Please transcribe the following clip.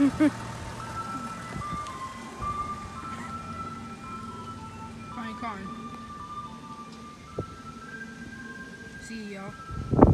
Fine con. See y'all.